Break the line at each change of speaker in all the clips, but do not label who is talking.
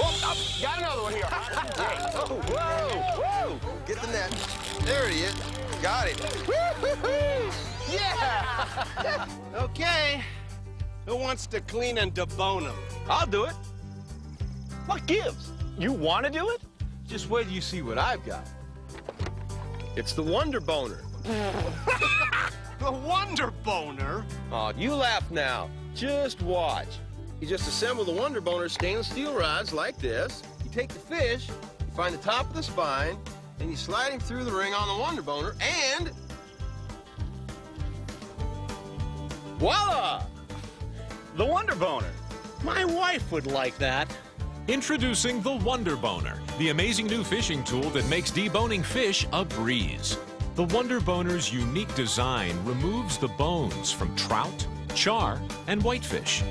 Whoop, got another one here.
Oh, whoa, whoa. Get the net. There he is. Got it.
Yeah!
Okay. Who wants to clean and debone them?
I'll do it. What gives? You want to do it?
Just wait till you see what I've got. It's the Wunder Boner.
The Wunder Boner?
Oh, you laugh now. Just watch. You just assemble the Wunder Boner stainless steel rods like this. You take the fish, you find the top of the spine, and you slide him through the ring on the Wunder Boner, and voila!
The Wunder Boner. My wife would like that.
Introducing the Wunder Boner, the amazing new fishing tool that makes deboning fish a breeze. The Wunder Boner's unique design removes the bones from trout, char, and whitefish.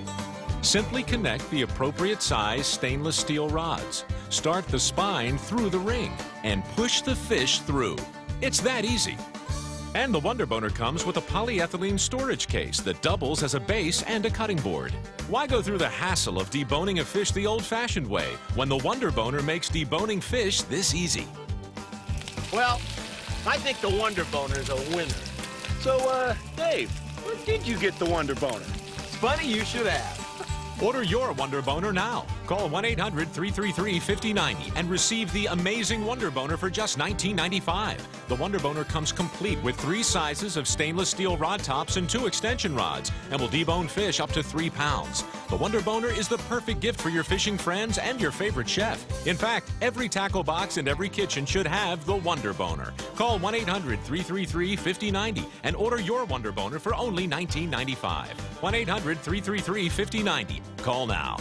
Simply connect the appropriate size stainless steel rods, start the spine through the ring, and push the fish through. It's that easy. And the Wunder Boner comes with a polyethylene storage case that doubles as a base and a cutting board. Why go through the hassle of deboning a fish the old-fashioned way when the Wunder Boner makes deboning fish this easy?
Well, I think the Wunder Boner is a winner. So, uh, Dave, where did you get the Wunder Boner? It's funny you should ask.
Order your Wunder Boner now. Call 1 800 333 5090 and receive the amazing Wunder Boner for just $19.95. The Wunder Boner comes complete with three sizes of stainless steel rod tops and two extension rods and will debone fish up to three pounds. The Wunder Boner is the perfect gift for your fishing friends and your favorite chef. In fact, every tackle box and every kitchen should have the Wunder Boner. Call 1 800 333 5090 and order your Wunder Boner for only $19.95. 1 800 333 5090. Call now.